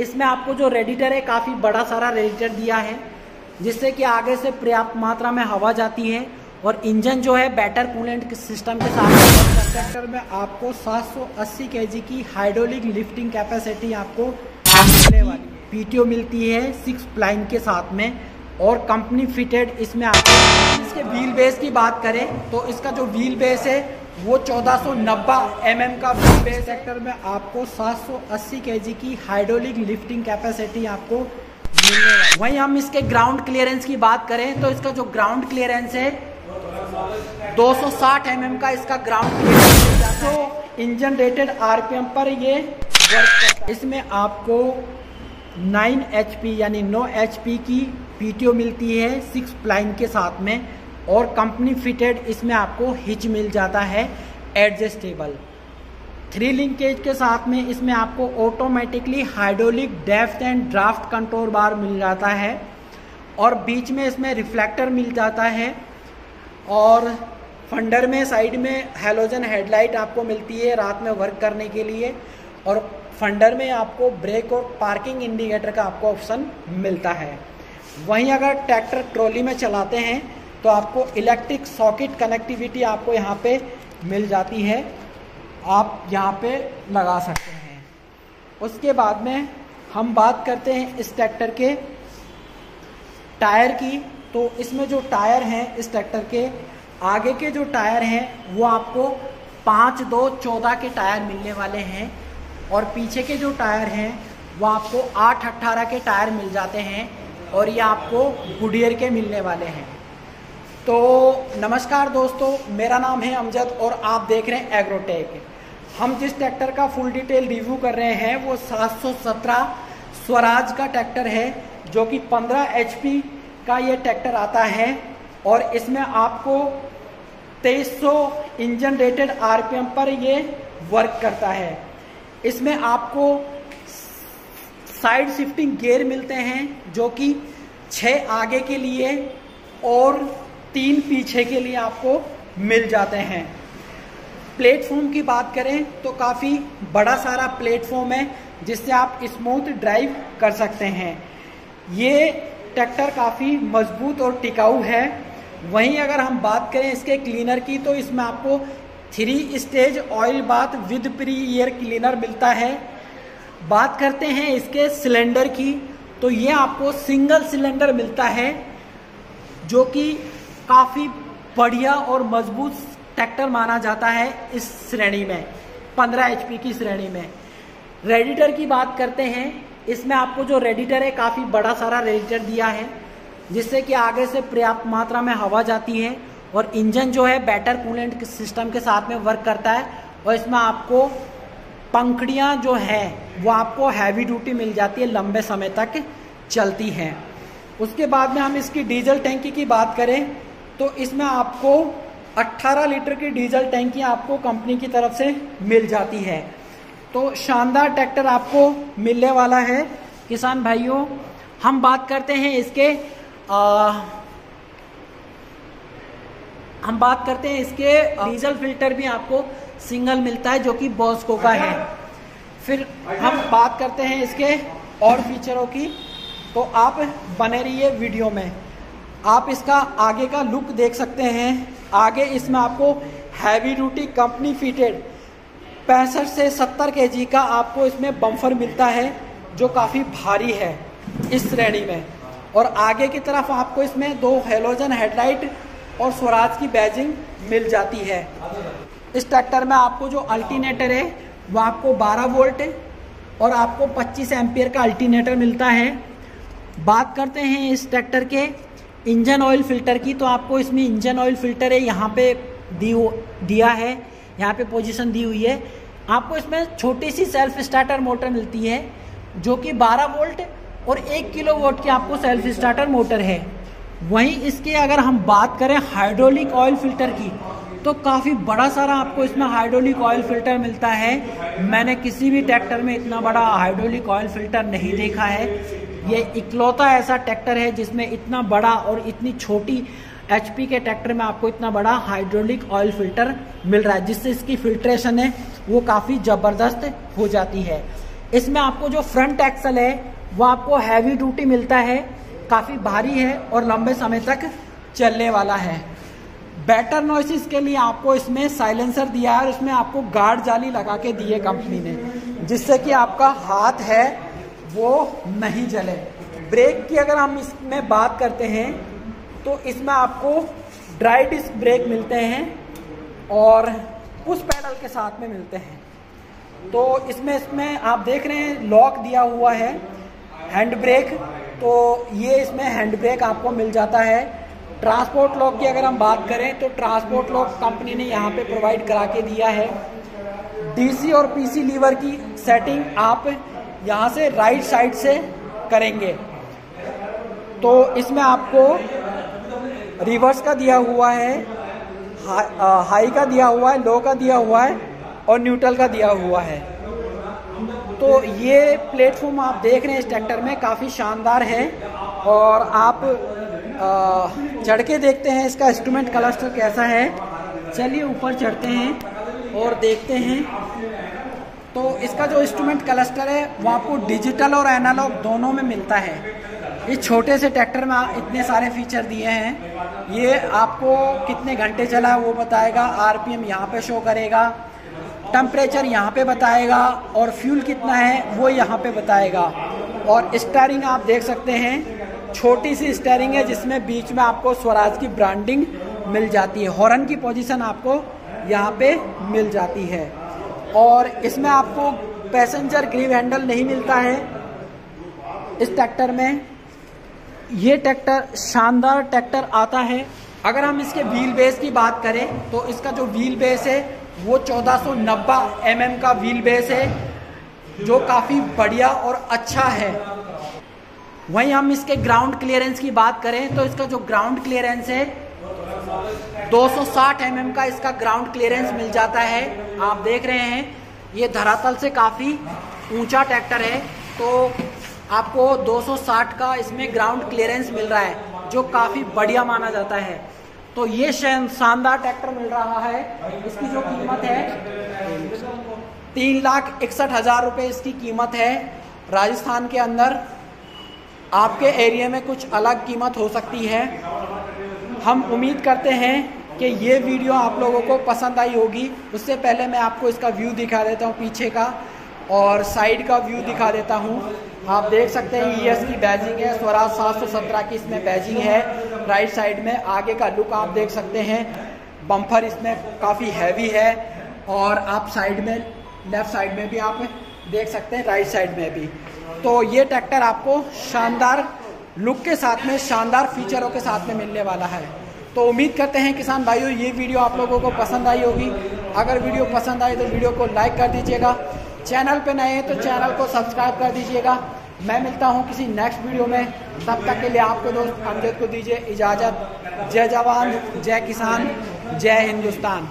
इसमें आपको जो रेडिटर है, काफ़ी बड़ा सारा रेडिटर दिया है, जिससे कि आगे से पर्याप्त मात्रा में हवा जाती है और इंजन जो है बैटर कूलेंट सिस्टम के साथ ट्रैक्टर में आपको 780 केजी की हाइड्रोलिक लिफ्टिंग कैपेसिटी आपको मिलने वाली है। पीटीओ मिलती है सिक्स प्लाइन के साथ में और कंपनी फिटेड इसमें आपको इसके व्हील बेस की बात करें तो इसका जो व्हील बेस है वो 1490 mm का बेस सेक्टर में आपको 780 केजी की हाइड्रोलिक लिफ्टिंग कैपेसिटी आपको वहीं हम इसके ग्राउंड क्लियरेंस की बात करें तो इसका जो ग्राउंड क्लियरेंस है 260 mm का इसका ग्राउंड क्लियरेंस तो इंजन रेटेड आरपीएम पर ये वर्क करता है। इसमें आपको 9 एच यानी 9 एच की पीटीओ मिलती है, सिक्स प्लाइन के साथ में। और कंपनी फिटेड इसमें आपको हिच मिल जाता है एडजस्टेबल थ्री लिंकेज के साथ में इसमें आपको automatically hydraulic depth and draft control बार मिल जाता है और बीच में इसमें रिफ्लेक्टर मिल जाता है और फंडर में साइड में हेलोजन हेडलाइट आपको मिलती है रात में वर्क करने के लिए और फंडर में आपको ब्रेक और पार्किंग इंडिकेटर का आपको ऑप्शन मिलता है। वहीं अगर ट्रैक्टर ट्रॉली में चलाते हैं तो आपको इलेक्ट्रिक सॉकेट कनेक्टिविटी आपको यहाँ पे मिल जाती है। आप यहाँ पे लगा सकते हैं। उसके बाद में हम बात करते हैं इस ट्रैक्टर के टायर की। तो इसमें जो टायर हैं इस ट्रैक्टर के, आगे के जो टायर हैं, वो आपको पाँच दो चौदह के टायर मिलने वाले हैं। और पीछे के जो टायर हैं, वो आपको आठ अट्ठारह के टायर मिल जाते हैं और ये आपको गुडियर के मिलने वाले हैं। तो नमस्कार दोस्तों, मेरा नाम है अमजद और आप देख रहे हैं एग्रोटेक हम जिस ट्रैक्टर का फुल डिटेल रिव्यू कर रहे हैं, वो 717 स्वराज का ट्रैक्टर है, जो कि 15 एचपी का ये ट्रैक्टर आता है और इसमें आपको 2300 इंजन रेटेड आरपीएम पर ये वर्क करता है। इसमें आपको साइड शिफ्टिंग गियर मिलते हैं, जो कि छः आगे के लिए और तीन पीछे के लिए आपको मिल जाते हैं। प्लेटफॉर्म की बात करें तो काफ़ी बड़ा सारा प्लेटफॉर्म है जिससे आप स्मूथ ड्राइव कर सकते हैं। ये ट्रैक्टर काफ़ी मज़बूत और टिकाऊ है। वहीं अगर हम बात करें इसके क्लीनर की तो इसमें आपको three stage oil bath with pre air cleaner मिलता है। बात करते हैं इसके सिलेंडर की तो ये आपको सिंगल सिलेंडर मिलता है जो कि काफ़ी बढ़िया और मज़बूत ट्रैक्टर माना जाता है इस श्रेणी में 15 एचपी की श्रेणी में। रेडिटर की बात करते हैं, इसमें आपको जो रेडिटर है, काफ़ी बड़ा सारा रेडिटर दिया है, जिससे कि आगे से पर्याप्त मात्रा में हवा जाती है और इंजन जो है बैटर कूलेंट सिस्टम के साथ में वर्क करता है और इसमें आपको पंखड़ियाँ जो है, वो आपको हैवी ड्यूटी मिल जाती है, लंबे समय तक चलती हैं। उसके बाद में हम इसकी डीजल टैंकी की बात करें तो इसमें आपको 18 लीटर की डीजल टैंकी आपको कंपनी की तरफ़ से मिल जाती है। तो शानदार ट्रैक्टर आपको मिलने वाला है। किसान भाइयों हम बात करते हैं इसके आ, हम बात करते हैं इसके डीजल फ़िल्टर भी आपको सिंगल मिलता है जो कि बॉस्को का है। फिर हम बात करते हैं इसके और फीचरों की। तो आप बने रहिए वीडियो में। आप इसका आगे का लुक देख सकते हैं। आगे इसमें आपको हैवी ड्यूटी कंपनी फिटेड पैंसठ से सत्तर के का आपको इसमें बम्फर मिलता है, जो काफ़ी भारी है इस श्रेणी में। और आगे की तरफ़ आपको इसमें दो हेलोजन हेडलाइट और स्वराज की बैजिंग मिल जाती है। इस ट्रैक्टर में आपको जो अल्टीनेटर है, वो आपको 12 वोल्ट और आपको 25 एम्पियर का अल्टीनेटर मिलता है। बात करते हैं इस ट्रैक्टर के इंजन ऑयल फ़िल्टर की तो आपको इसमें इंजन ऑयल फ़िल्टर है, यहाँ पे दी दिया है, यहाँ पे पोजीशन दी हुई है। आपको इसमें छोटी सी सेल्फ स्टार्टर मोटर मिलती है, जो कि 12 वोल्ट और एक किलो वोट की आपको सेल्फ स्टार्टर मोटर है। वहीं इसके अगर हम बात करें हाइड्रोलिक ऑयल फ़िल्टर की तो काफ़ी बड़ा सारा आपको इसमें हाइड्रोलिक ऑयल फ़िल्टर मिलता है। मैंने किसी भी ट्रैक्टर में इतना बड़ा हाइड्रोलिक ऑयल फ़िल्टर नहीं देखा है। ये इकलौता ऐसा ट्रैक्टर है जिसमें इतना बड़ा और इतनी छोटी एचपी के ट्रैक्टर में आपको इतना बड़ा हाइड्रोलिक ऑयल फ़िल्टर मिल रहा है, जिससे इसकी फिल्ट्रेशन है, वो काफ़ी ज़बरदस्त हो जाती है। इसमें आपको जो फ्रंट एक्सल है, वो आपको हैवी ड्यूटी मिलता है, काफ़ी भारी है और लंबे समय तक चलने वाला है। बेटर नॉइसिस के लिए आपको इसमें साइलेंसर दिया है और इसमें आपको गार्ड जाली लगा के दी है कंपनी ने, जिससे कि आपका हाथ है वो नहीं जले। ब्रेक की अगर हम इसमें बात करते हैं तो इसमें आपको ड्राई डिस्क ब्रेक मिलते हैं और उस पैडल के साथ में मिलते हैं। तो इसमें इसमें आप देख रहे हैं, लॉक दिया हुआ है, हैंड ब्रेक। तो ये इसमें हैंड ब्रेक आपको मिल जाता है। ट्रांसपोर्ट लॉक की अगर हम बात करें तो ट्रांसपोर्ट लॉक कंपनी ने यहाँ पे प्रोवाइड करा के दिया है। डीसी और पीसी लीवर की सेटिंग आप यहाँ से राइट साइड से करेंगे। तो इसमें आपको रिवर्स का दिया हुआ है हा, आ, हाई का दिया हुआ है लो का दिया हुआ है और न्यूट्रल का दिया हुआ है। तो ये प्लेटफॉर्म आप देख रहे हैं इस ट्रैक्टर में काफ़ी शानदार है और आप चढ़ के देखते हैं इसका इंस्ट्रूमेंट क्लस्टर कैसा है। चलिए ऊपर चढ़ते हैं और देखते हैं। तो इसका जो इंस्ट्रूमेंट क्लस्टर है, वो आपको डिजिटल और एनालॉग दोनों में मिलता है। इस छोटे से ट्रैक्टर में इतने सारे फीचर दिए हैं। ये आपको कितने घंटे चला वो बताएगा। आरपीएम यहाँ पे शो करेगा। टेम्परेचर यहाँ पे बताएगा। और फ्यूल कितना है, वो यहाँ पे बताएगा। और स्टारिंग आप देख सकते हैं। छोटी सी स्टेयरिंग है, जिसमें बीच में आपको स्वराज की ब्रांडिंग मिल जाती है। हॉर्न की पोजीशन आपको यहाँ पे मिल जाती है। और इसमें आपको पैसेंजर ग्रीव हैंडल नहीं मिलता है। इस ट्रैक्टर में। ये ट्रैक्टर, शानदार ट्रैक्टर आता है। अगर हम इसके व्हील बेस की बात करें तो इसका जो व्हील बेस है, वो 1490 mm का व्हील बेस है, जो काफ़ी बढ़िया और अच्छा है। वहीं हम इसके ग्राउंड क्लियरेंस की बात करें तो इसका जो ग्राउंड क्लियरेंस है 260 mm का इसका ग्राउंड क्लियरेंस मिल जाता है। आप देख रहे हैं, ये धरातल से काफ़ी ऊँचा ट्रैक्टर है। तो आपको 260 का इसमें ग्राउंड क्लियरेंस मिल रहा है, जो काफ़ी बढ़िया माना जाता है। तो ये शानदार ट्रैक्टर मिल रहा है। इसकी जो कीमत है, तीन लाख इकसठ हज़ार रुपये इसकी कीमत है। राजस्थान के अंदर आपके एरिया में कुछ अलग कीमत हो सकती है। हम उम्मीद करते हैं कि ये वीडियो आप लोगों को पसंद आई होगी। उससे पहले मैं आपको इसका व्यू दिखा देता हूँ पीछे का और साइड का व्यू दिखा देता हूँ। आप देख सकते हैं ई एस की बैजिंग है, स्वराज सात सौ सत्रह की इसमें बैजिंग है। राइट साइड में आगे का लुक आप देख सकते हैं। बम्फर इसमें काफ़ी हैवी है और आप साइड में लेफ़्ट साइड में भी आप देख सकते हैं राइट साइड में भी। तो ये ट्रैक्टर आपको शानदार लुक के साथ में, शानदार फीचरों के साथ में मिलने वाला है। तो उम्मीद करते हैं किसान भाइयों, ये वीडियो आप लोगों को पसंद आई होगी। अगर वीडियो पसंद आई तो वीडियो को लाइक कर दीजिएगा। चैनल पे नए हैं तो चैनल को सब्सक्राइब कर दीजिएगा। मैं मिलता हूँ किसी नेक्स्ट वीडियो में। तब तक के लिए आपको दोस्त अमजद को दीजिए इजाज़त। जय जवान, जय किसान, जय हिंदुस्तान।